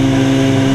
Música